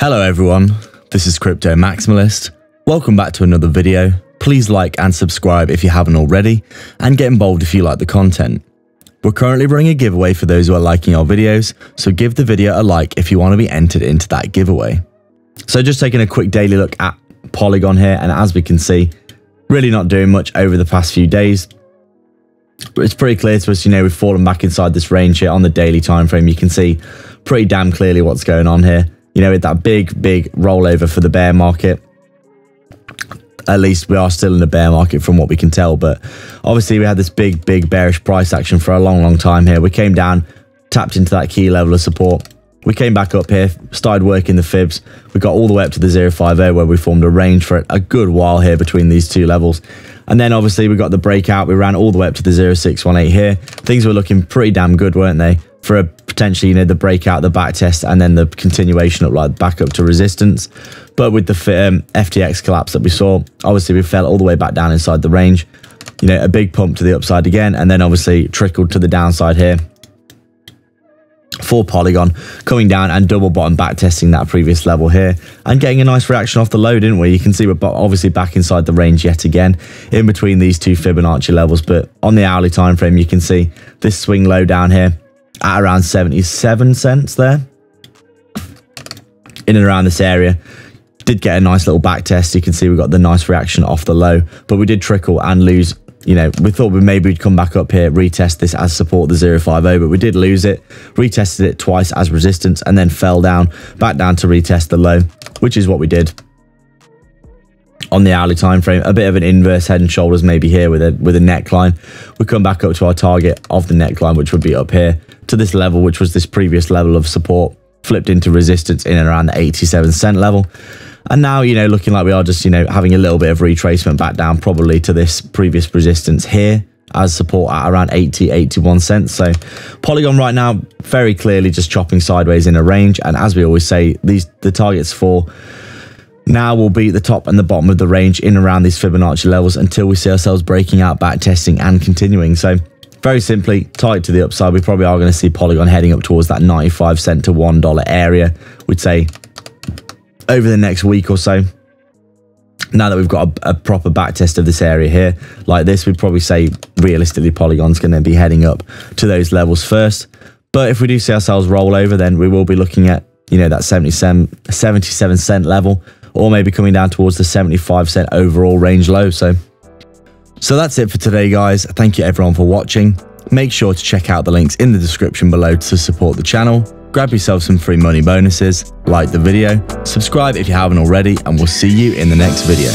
Hello everyone, this is Crypto Maximalist. Welcome back to another video. Please like and subscribe if you haven't already, and get involved if you like the content. We're currently running a giveaway for those who are liking our videos, so give the video a like if you want to be entered into that giveaway. So just taking a quick daily look at Polygon here, and as we can see, really not doing much over the past few days. But it's pretty clear to us, you know, we've fallen back inside this range here on the daily time frame. You can see pretty damn clearly what's going on here you know, with that big, big rollover for the bear market. At least we are still in the bear market from what we can tell. But obviously, we had this big, big bearish price action for a long, long time here. We came down, tapped into that key level of support. We came back up here, started working the fibs. We got all the way up to the 050 where we formed a range for it a good while here between these two levels. And then obviously we got the breakout. We ran all the way up to the 0618 here. Things were looking pretty damn good, weren't they? For a potentially, you know, the breakout, the back test, and then the continuation up like back up to resistance. But with the um, FTX collapse that we saw, obviously we fell all the way back down inside the range. You know, a big pump to the upside again, and then obviously trickled to the downside here for Polygon, coming down and double bottom back testing that previous level here and getting a nice reaction off the low, didn't we? You can see we're obviously back inside the range yet again in between these two Fibonacci levels, but on the hourly time frame, you can see this swing low down here at around 77 cents there. In and around this area. Did get a nice little back test. You can see we got the nice reaction off the low, but we did trickle and lose. You know, we thought we maybe we'd come back up here, retest this as support the 050, but we did lose it. Retested it twice as resistance and then fell down, back down to retest the low, which is what we did on the hourly time frame a bit of an inverse head and shoulders maybe here with a with a neckline we come back up to our target of the neckline which would be up here to this level, which was this previous level of support, flipped into resistance in around the 87 cent level. And now, you know, looking like we are just, you know, having a little bit of retracement back down probably to this previous resistance here as support at around 80, 81 cents. So Polygon right now, very clearly just chopping sideways in a range. And as we always say, these the targets for now will be at the top and the bottom of the range in around these Fibonacci levels until we see ourselves breaking out, back testing and continuing. So very simply, tight to the upside, we probably are going to see Polygon heading up towards that 95 cent to $1 area, we'd say over the next week or so. Now that we've got a, a proper back test of this area here, like this, we'd probably say realistically Polygon's going to be heading up to those levels first. But if we do see ourselves roll over, then we will be looking at, you know, that 77, 77 cent level, or maybe coming down towards the 75 cent overall range low. So so that's it for today, guys. Thank you everyone for watching. Make sure to check out the links in the description below to support the channel. Grab yourself some free money bonuses, like the video, subscribe if you haven't already, and we'll see you in the next video.